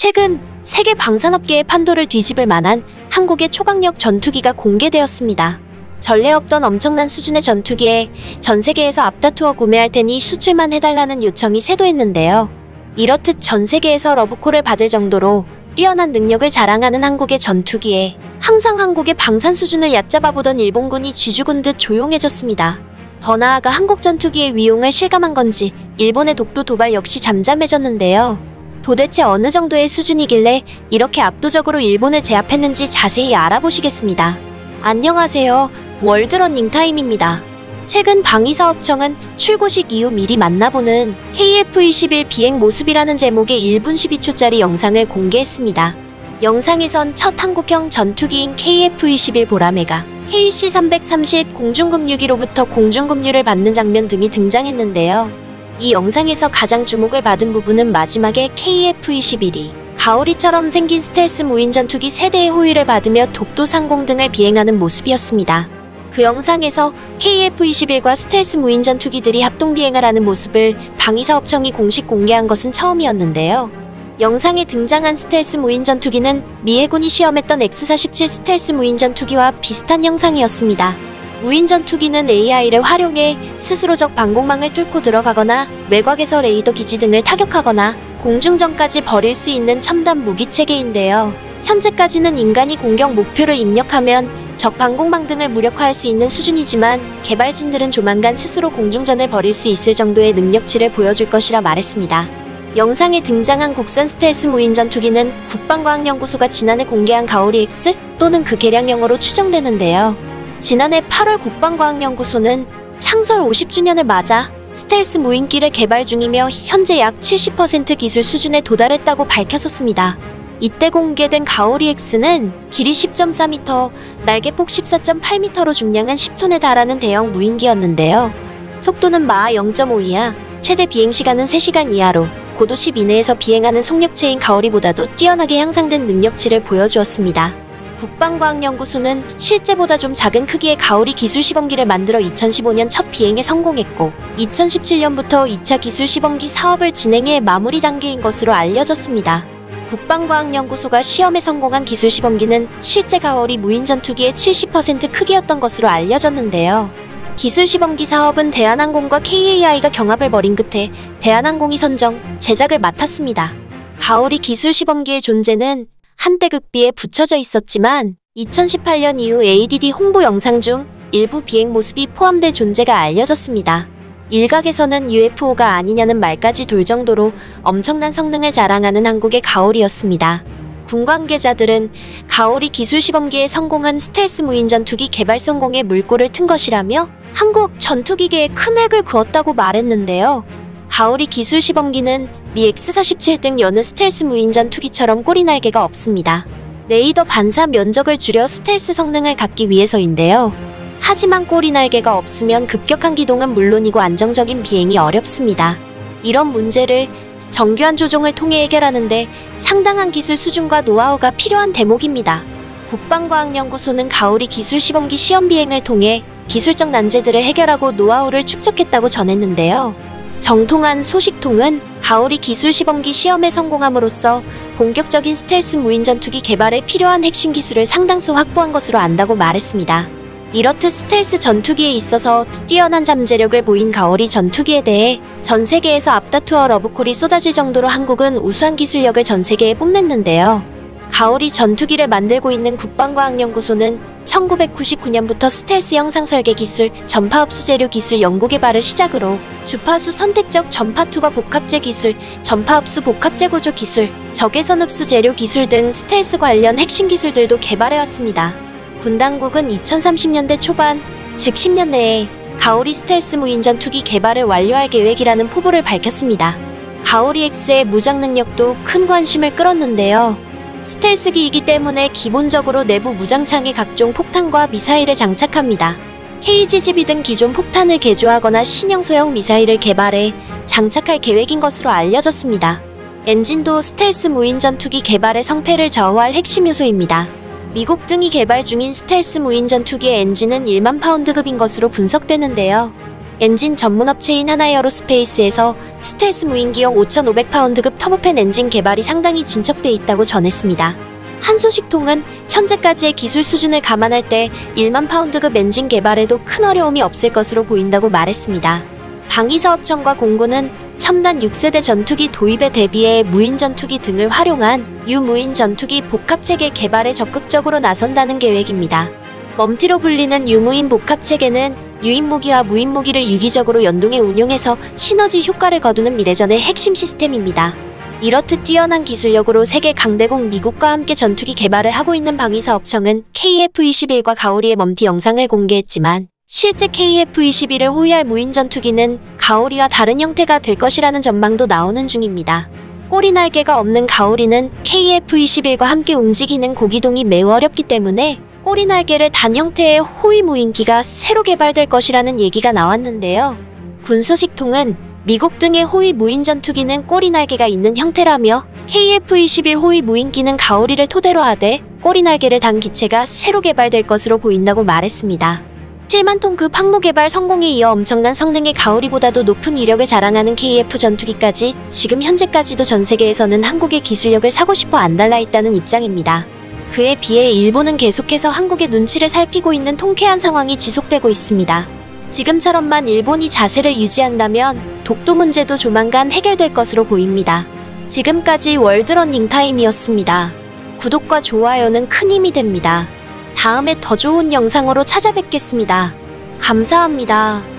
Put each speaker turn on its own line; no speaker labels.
최근 세계 방산업계의 판도를 뒤집을 만한 한국의 초강력 전투기가 공개되었습니다. 전례 없던 엄청난 수준의 전투기에 전 세계에서 앞다투어 구매할 테니 수출만 해달라는 요청이 쇄도했는데요. 이렇듯 전 세계에서 러브콜을 받을 정도로 뛰어난 능력을 자랑하는 한국의 전투기에 항상 한국의 방산 수준을 얕잡아보던 일본군이 쥐죽은 듯 조용해졌습니다. 더 나아가 한국 전투기의 위용을 실감한 건지 일본의 독도 도발 역시 잠잠해졌는데요. 도대체 어느 정도의 수준이길래 이렇게 압도적으로 일본을 제압했는지 자세히 알아보시겠습니다. 안녕하세요. 월드러닝 타임입니다. 최근 방위사업청은 출고식 이후 미리 만나보는 KF-21 비행 모습이라는 제목의 1분 12초짜리 영상을 공개했습니다. 영상에선 첫 한국형 전투기인 KF-21 보라매가 KC-330 공중급유기로부터 공중급유를 받는 장면 등이 등장했는데요. 이 영상에서 가장 주목을 받은 부분은 마지막에 KF-21이 가오리처럼 생긴 스텔스 무인 전투기 세 대의 호위를 받으며 독도 상공 등을 비행하는 모습이었습니다. 그 영상에서 KF-21과 스텔스 무인 전투기들이 합동 비행을 하는 모습을 방위사업청이 공식 공개한 것은 처음이었는데요. 영상에 등장한 스텔스 무인 전투기는 미 해군이 시험했던 X-47 스텔스 무인 전투기와 비슷한 형상이었습니다. 무인 전투기는 AI를 활용해 스스로 적 방공망을 뚫고 들어가거나 외곽에서 레이더 기지 등을 타격하거나 공중전까지 버릴 수 있는 첨단 무기 체계인데요. 현재까지는 인간이 공격 목표를 입력하면 적 방공망 등을 무력화할 수 있는 수준이지만 개발진들은 조만간 스스로 공중전을 벌일 수 있을 정도의 능력치를 보여줄 것이라 말했습니다. 영상에 등장한 국산 스텔스 무인 전투기는 국방과학연구소가 지난해 공개한 가오리 X 또는 그 개량형으로 추정되는데요. 지난해 8월 국방과학연구소는 창설 50주년을 맞아 스텔스 무인기를 개발 중이며 현재 약 70% 기술 수준에 도달했다고 밝혔었습니다. 이때 공개된 가오리 X는 길이 10.4m, 날개폭 14.8m로 중량은 10톤에 달하는 대형 무인기였는데요. 속도는 마하 0.5 이하, 최대 비행시간은 3시간 이하로 고도 10 이내에서 비행하는 속력체인 가오리보다도 뛰어나게 향상된 능력치를 보여주었습니다. 국방과학연구소는 실제보다 좀 작은 크기의 가오리 기술 시범기를 만들어 2015년 첫 비행에 성공했고 2017년부터 2차 기술 시범기 사업을 진행해 마무리 단계인 것으로 알려졌습니다. 국방과학연구소가 시험에 성공한 기술 시범기는 실제 가오리 무인 전투기의 70% 크기였던 것으로 알려졌는데요. 기술 시범기 사업은 대한항공과 KAI가 경합을 벌인 끝에 대한항공이 선정, 제작을 맡았습니다. 가오리 기술 시범기의 존재는 한때 극비에 붙여져 있었지만 2018년 이후 ADD 홍보 영상 중 일부 비행 모습이 포함될 존재가 알려졌습니다. 일각에서는 UFO가 아니냐는 말까지 돌 정도로 엄청난 성능을 자랑하는 한국의 가오리였습니다. 군 관계자들은 가오리 기술 시범기에 성공한 스텔스 무인 전투기 개발 성공에 물꼬를 튼 것이라며 한국 전투기계에 큰 획을 그었다고 말했는데요. 가오리 기술 시범기는 미 X-47 등 여느 스텔스 무인 전투기처럼 꼬리 날개가 없습니다. 레이더 반사 면적을 줄여 스텔스 성능을 갖기 위해서인데요. 하지만 꼬리 날개가 없으면 급격한 기동은 물론이고 안정적인 비행이 어렵습니다. 이런 문제를 정교한 조종을 통해 해결하는데 상당한 기술 수준과 노하우가 필요한 대목입니다. 국방과학연구소는 가오리 기술 시범기 시험 비행을 통해 기술적 난제들을 해결하고 노하우를 축적했다고 전했는데요. 정통한 소식통은 가오리 기술 시범기 시험에 성공함으로써 본격적인 스텔스 무인 전투기 개발에 필요한 핵심 기술을 상당수 확보한 것으로 안다고 말했습니다. 이렇듯 스텔스 전투기에 있어서 뛰어난 잠재력을 보인 가오리 전투기에 대해 전 세계에서 앞다투어 러브콜이 쏟아질 정도로 한국은 우수한 기술력을 전 세계에 뽐냈는데요. 가오리 전투기를 만들고 있는 국방과학연구소는 1999년부터 스텔스 형상 설계 기술, 전파 흡수 재료 기술 연구 개발을 시작으로 주파수 선택적 전파 투과 복합재 기술, 전파 흡수 복합재 구조 기술, 적외선 흡수 재료 기술 등 스텔스 관련 핵심 기술들도 개발해 왔습니다. 군 당국은 2030년대 초반, 즉 10년 내에 가오리 스텔스 무인 전 투기 개발을 완료할 계획이라는 포부를 밝혔습니다. 가오리 X의 무장 능력도 큰 관심을 끌었는데요. 스텔스기이기 때문에 기본적으로 내부 무장창에 각종 폭탄과 미사일을 장착합니다. KGGB 등 기존 폭탄을 개조하거나 신형 소형 미사일을 개발해 장착할 계획인 것으로 알려졌습니다. 엔진도 스텔스 무인 전투기 개발의 성패를 좌우할 핵심 요소입니다. 미국 등이 개발 중인 스텔스 무인 전투기의 엔진은 1만 파운드급인 것으로 분석되는데요. 엔진 전문 업체인 한화에어로스페이스에서 스텔스 무인기용 5,500파운드급 터보팬 엔진 개발이 상당히 진척돼 있다고 전했습니다. 한 소식통은 현재까지의 기술 수준을 감안할 때 1만 파운드급 엔진 개발에도 큰 어려움이 없을 것으로 보인다고 말했습니다. 방위사업청과 공군은 첨단 6세대 전투기 도입에 대비해 무인 전투기 등을 활용한 유무인 전투기 복합체계 개발에 적극적으로 나선다는 계획입니다. 멈티로 불리는 유무인 복합체계는 유인 무기와 무인 무기를 유기적으로 연동해 운용해서 시너지 효과를 거두는 미래전의 핵심 시스템입니다. 이렇듯 뛰어난 기술력으로 세계 강대국 미국과 함께 전투기 개발을 하고 있는 방위사업청은 KF-21과 가오리의 멈티 영상을 공개했지만 실제 KF-21을 호위할 무인 전투기는 가오리와 다른 형태가 될 것이라는 전망도 나오는 중입니다. 꼬리 날개가 없는 가오리는 KF-21과 함께 움직이는 고기동이 매우 어렵기 때문에 꼬리 날개를 단 형태의 호위 무인기가 새로 개발될 것이라는 얘기가 나왔는데요. 군소식통은 미국 등의 호위 무인 전투기는 꼬리 날개가 있는 형태라며 KF-21 호위 무인기는 가오리를 토대로 하되 꼬리 날개를 단 기체가 새로 개발될 것으로 보인다고 말했습니다. 7만 톤급 항모 개발 성공에 이어 엄청난 성능의 가오리보다도 높은 위력을 자랑하는 KF 전투기까지 지금 현재까지도 전 세계에서는 한국의 기술력을 사고 싶어 안달나 있다는 입장입니다. 그에 비해 일본은 계속해서 한국의 눈치를 살피고 있는 통쾌한 상황이 지속되고 있습니다. 지금처럼만 일본이 자세를 유지한다면 독도 문제도 조만간 해결될 것으로 보입니다. 지금까지 월드러닝 타임이었습니다. 구독과 좋아요는 큰 힘이 됩니다. 다음에 더 좋은 영상으로 찾아뵙겠습니다. 감사합니다.